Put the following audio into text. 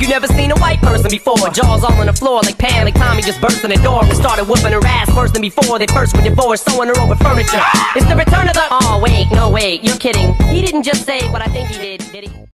you never seen a white person before. Jaws all on the floor like Pam, like Tommy just burst in the door and started whooping her ass worse than before. They first were divorced, sewing her over furniture. It's the return of the. Oh wait, no wait, you're kidding. He didn't just say what I think he did, did he?